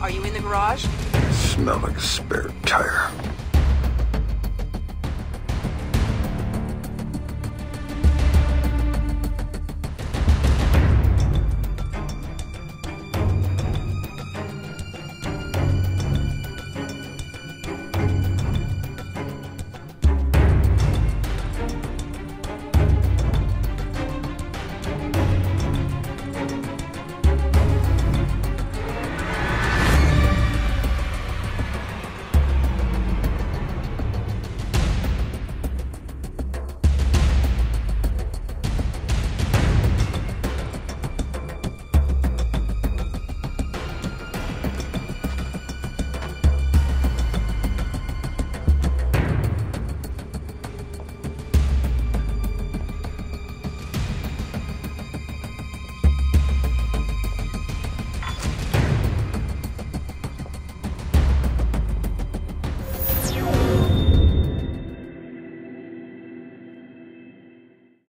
Are you in the garage? I smell like a spare tire.